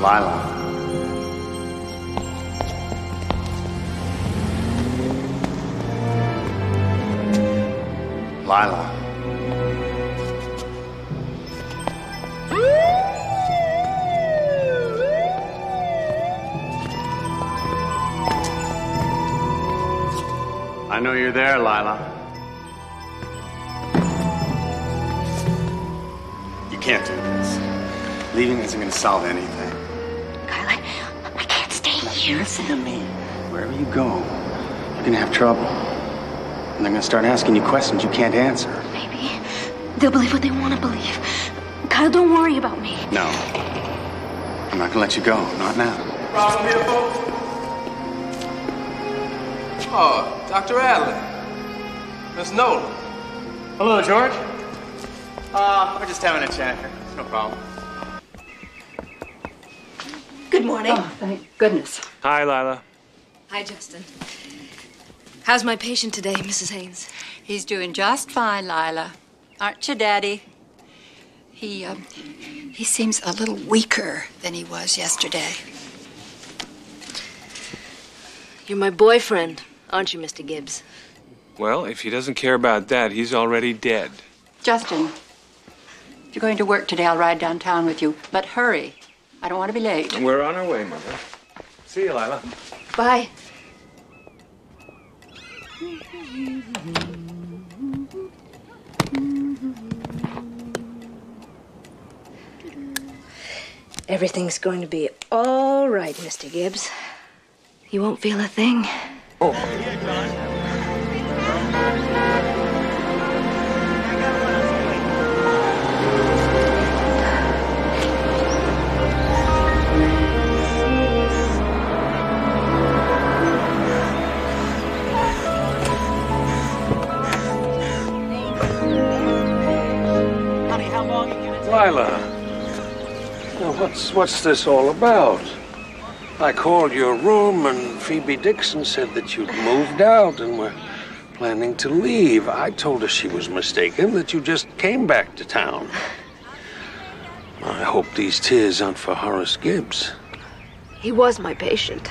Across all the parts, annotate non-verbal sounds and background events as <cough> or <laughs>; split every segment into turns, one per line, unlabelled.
Lila. Lila. I know you're there, Lila. You can't do this. Leaving isn't going to solve anything.
Stay.
Listen to me. Wherever you go, you're going to have trouble. And they're going to start asking you questions you can't answer.
Maybe they'll believe what they want to believe. Kyle, don't worry about me.
No. I'm not going to let you go. Not now.
Problem here, folks? Oh, Dr. Adler. Miss Nolan.
Hello, George. Uh, we're just having a chat here. It's no problem.
Good morning.
Oh, thank goodness.
Hi, Lila.
Hi, Justin. How's my patient today, Mrs. Haynes?
He's doing just fine, Lila. Aren't you, Daddy? He, um, he seems a little weaker than he was yesterday.
You're my boyfriend, aren't you, Mr. Gibbs?
Well, if he doesn't care about that, he's already dead.
Justin, if you're going to work today, I'll ride downtown with you. But hurry. I don't want to be late.
We're on our way, Mother. See you, Lila.
Bye. Everything's going to be all right, Mr. Gibbs. You won't feel a thing. Oh.
Lila, now what's what's this all about? I called your room, and Phoebe Dixon said that you'd moved out and were planning to leave. I told her she was mistaken, that you just came back to town. I hope these tears aren't for Horace Gibbs.
He was my patient.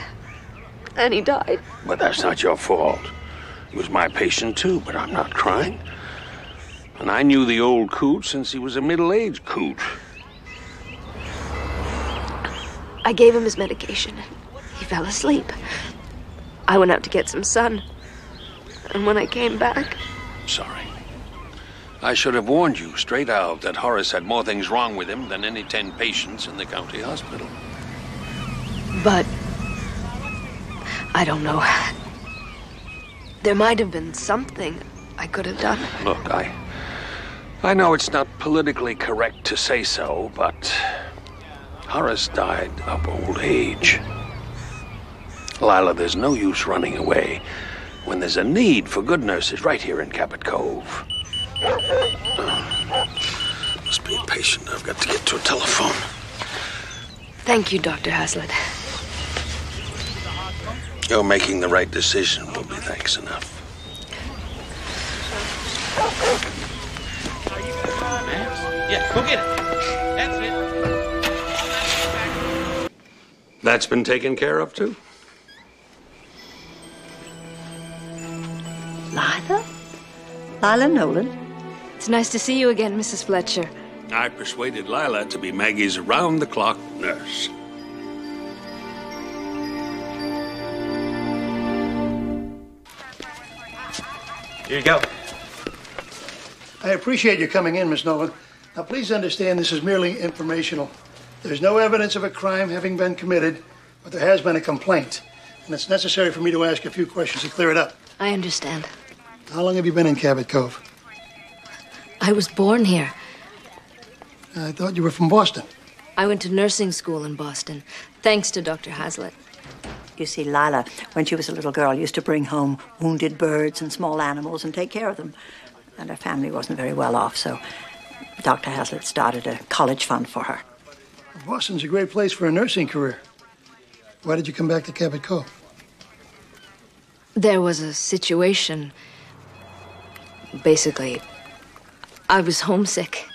And he died.
But that's not your fault. He was my patient too, but I'm not crying. And I knew the old coot since he was a middle-aged coot.
I gave him his medication. He fell asleep. I went out to get some sun. And when I came back,
Sorry. I should have warned you straight out that Horace had more things wrong with him than any ten patients in the county hospital.
but I don't know. There might have been something I could have done.
Look, I. I know it's not politically correct to say so, but. Horace died of old age. Lila, there's no use running away when there's a need for good nurses right here in Cabot Cove. <sighs> Must be patient. I've got to get to a telephone.
Thank you, Dr. Hazlitt.
You're making the right decision will be thanks enough.
Yeah, go get it. That's it.
That's been taken care of too?
Lila? Lila Nolan?
It's nice to see you again, Mrs. Fletcher.
I persuaded Lila to be Maggie's round the clock nurse.
Here you go.
I appreciate you coming in, Miss Nolan. Now, please understand this is merely informational. There's no evidence of a crime having been committed, but there has been a complaint. And it's necessary for me to ask a few questions to clear it up.
I understand.
How long have you been in Cabot Cove?
I was born here.
I thought you were from Boston.
I went to nursing school in Boston, thanks to Dr. Hazlitt.
You see, Lila, when she was a little girl, used to bring home wounded birds and small animals and take care of them. And her family wasn't very well off, so Dr. Hazlitt started a college fund for her.
Boston's a great place for a nursing career. Why did you come back to Cabot Cove?
There was a situation. Basically, I was homesick.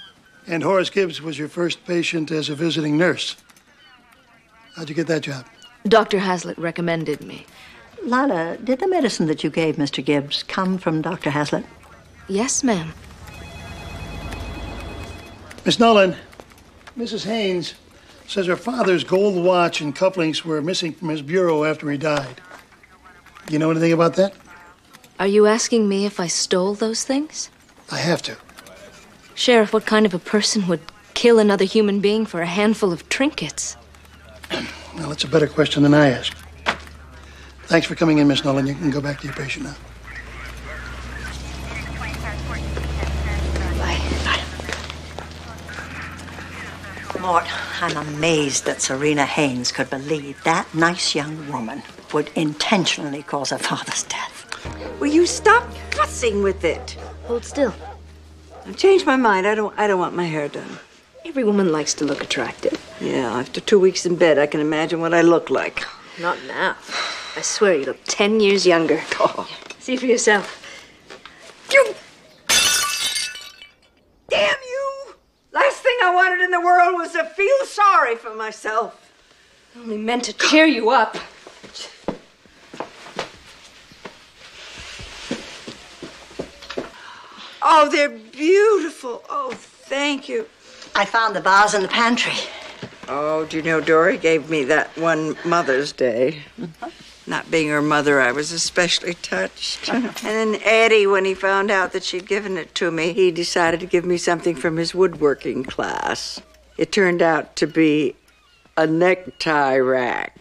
And Horace Gibbs was your first patient as a visiting nurse. How'd you get that job?
Dr. Hazlitt recommended me.
Lila, did the medicine that you gave Mr. Gibbs come from Dr. Hazlitt?
Yes, ma'am.
Miss Nolan, Mrs. Haynes says her father's gold watch and cufflinks were missing from his bureau after he died. You know anything about that?
Are you asking me if I stole those things?
I have to.
Sheriff, what kind of a person would kill another human being for a handful of trinkets?
Well, that's a better question than I asked. Thanks for coming in, Miss Nolan. You can go back to your patient now.
Mort, I'm amazed that Serena Haynes could believe that nice young woman would intentionally cause her father's death.
Will you stop fussing with it?
Hold still.
I've changed my mind. I don't I don't want my hair done.
Every woman likes to look attractive.
Yeah, after two weeks in bed, I can imagine what I look like.
Not now. I swear you look ten years younger. <laughs>
Oh.
See for yourself.
You Damn you! Last thing I wanted in the world was to feel sorry for myself.
I only meant to cheer you up.
Oh, they're beautiful. Oh, thank you.
I found the vase in the pantry.
Oh, do you know Dory gave me that one Mother's Day? Not being her mother, I was especially touched. <laughs> and then Eddie, when he found out that she'd given it to me, he decided to give me something from his woodworking class. It turned out to be a necktie rack.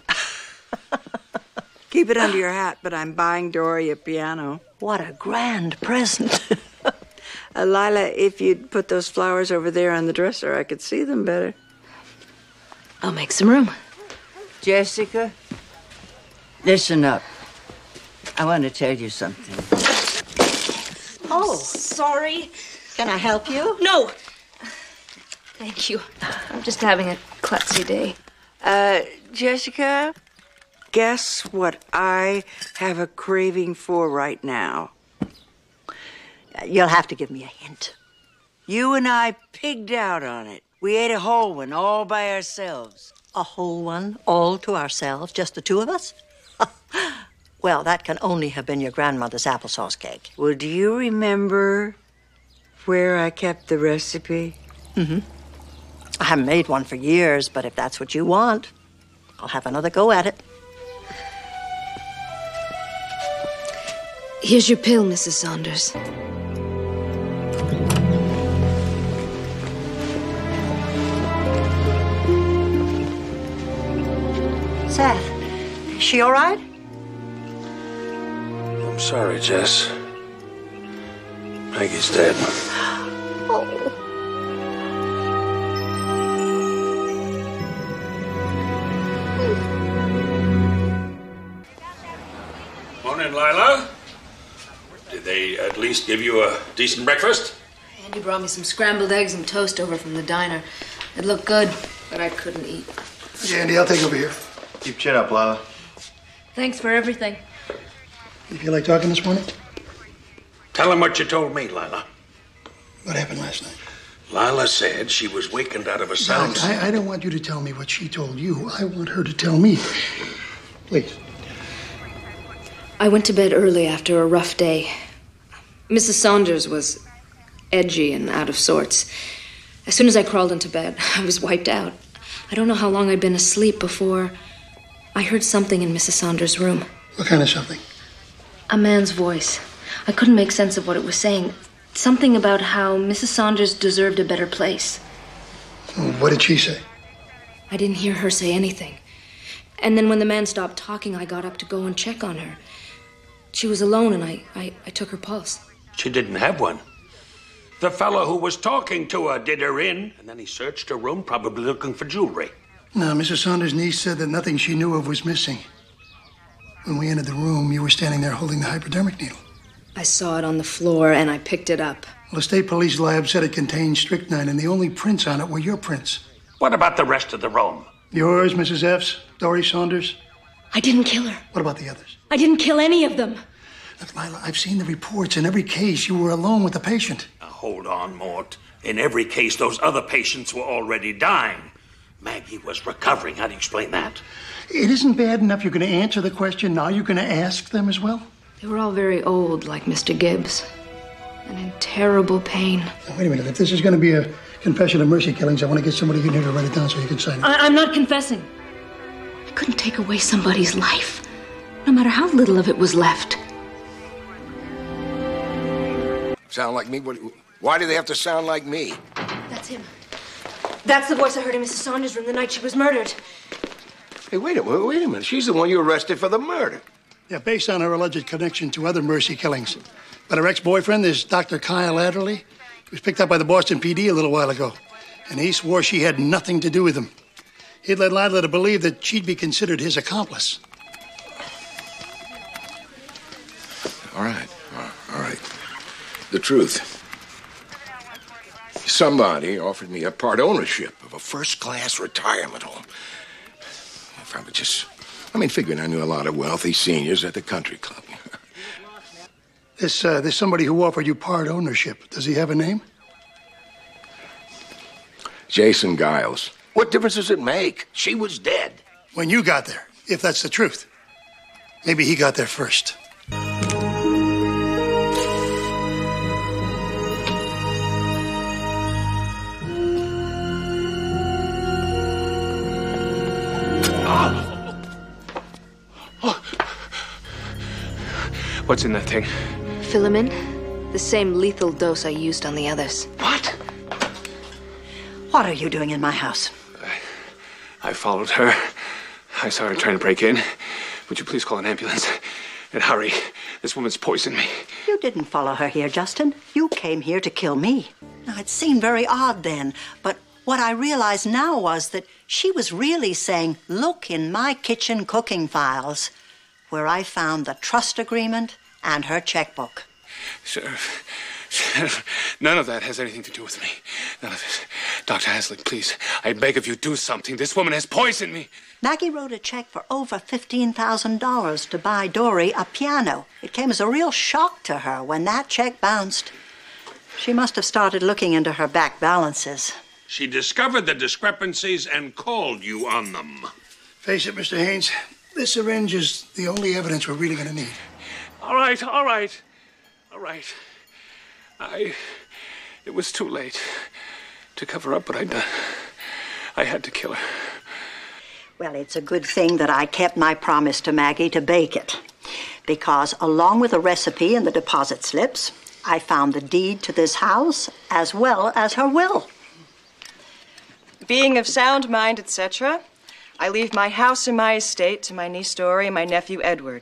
Keep it under your hat, but I'm buying Dory a piano.
What a grand present. <laughs>
Uh, Lila, if you'd put those flowers over there on the dresser, I could see them better.
I'll make some room.
Jessica, listen up. I want to tell you something.
oh,
Sorry.
can I help you?
No. Thank you. I'm just having a klutzy day.
Uh, Jessica, guess what I have a craving for right now?
You'll have to give me a hint.
You and I pigged out on it. We ate a whole one all by ourselves.
A whole one, all to ourselves, just the two of us? <laughs> well, that can only have been your grandmother's applesauce cake.
Well, do you remember where I kept the recipe?
Mm-hmm. I haven't made one for years, but if that's what you want, I'll have another go at it.
Here's your pill, Mrs. Saunders.
Seth, is she all right?
I'm sorry, Jess. Maggie's dead.
Morning, <gasps> oh. Lila. Did they at least give you a decent breakfast?
Andy brought me some scrambled eggs and toast over from the diner. It looked good, but I couldn't eat.
Yeah, Andy, I'll take over here.
Keep chin up, Lila.
Thanks for everything.
You feel like talking this morning?
Tell him what you told me, Lila.
What happened last night?
Lila said she was wakened out of a sound.
Doc, I, I don't want you to tell me what she told you. I want her to tell me. Please.
I went to bed early after a rough day. Mrs. Saunders was edgy and out of sorts. As soon as I crawled into bed, <laughs> I was wiped out. I don't know how long I'd been asleep before I heard something in Mrs. Saunders' room.
What kind of something?
A man's voice. I couldn't make sense of what it was saying. Something about how Mrs. Saunders deserved a better place.
What did she say?
I didn't hear her say anything. And then when the man stopped talking, I got up to go and check on her. She was alone, and I, I, I took her pulse.
She didn't have one. The fellow who was talking to her did her in, and then he searched her room, probably looking for jewelry.
Now, Mrs. Saunders' niece said that nothing she knew of was missing. When we entered the room, you were standing there holding the hypodermic needle.
I saw it on the floor, and I picked it up.
Well, the state police lab said it contained strychnine, and the only prints on it were your prints.
What about the rest of the room?
Yours, Mrs. F's, Dory Saunders.
I didn't kill her.
What about the others?
I didn't kill any of them.
Look, Lila, I've seen the reports. In every case, you were alone with the patient.
Now, hold on, Mort. In every case, those other patients were already dying.
Maggie was recovering. How do you explain that?
It isn't bad enough you're going to answer the question. Now you're going to ask them as well?
They were all very old, like Mr. Gibbs, and in terrible pain.
Now, wait a minute. If this is going to be a confession of mercy killings, I want to get somebody in here to write it down so you can sign it.
I- I'm not confessing. I couldn't take away somebody's life, no matter how little of it was left.
Sound like me? What, why do they have to sound like me?
That's him. That's the voice I heard in Mrs. Saunders' room the night she was murdered.
Hey, wait a minute. Wait a minute. She's the one you arrested for the murder.
Yeah, based on her alleged connection to other mercy killings. But her ex-boyfriend is Dr. Kyle Adderley. Was picked up by the Boston PD a little while ago, and he swore she had nothing to do with him. He'd led Lila to believe that she'd be considered his accomplice.
All right. All right. The truth. Somebody offered me a part ownership of a first class retirement home. If I would just. I mean, figuring I knew a lot of wealthy seniors at the country club.
This, uh, there's somebody who offered you part ownership. Does he have a name?
Jason Giles. What difference does it make? She was dead.
When you got there, if that's the truth. Maybe he got there first.
What's in that thing?
Philomin, the same lethal dose I used on the others.
What? What are you doing in my house?
I followed her. I saw her trying to break in. Would you please call an ambulance? And hurry. This woman's poisoned me.
You didn't follow her here, Justin. You came here to kill me. Now, it seemed very odd then, but what I realized now was that she was really saying, Look in my kitchen cooking files, where I found the trust agreement and her checkbook.
Sir, none of that has anything to do with me. None of it. Dr. Hazlitt, please, I beg of you, do something. This woman has poisoned me.
Maggie wrote a check for over $15,000 to buy Dory a piano. It came as a real shock to her when that check bounced. She must have started looking into her back balances.
She discovered the discrepancies and called you on them.
Face it, Mr. Haynes, this syringe is the only evidence we're really going to need.
All right, all right, all right. I. It was too late to cover up what I'd done. I had to kill her.
Well, it's a good thing that I kept my promise to Maggie to bake it. Because along with the recipe and the deposit slips, I found the deed to this house as well as her will.
Being of sound mind, etc., I leave my house and my estate to my niece Dory and my nephew Edward.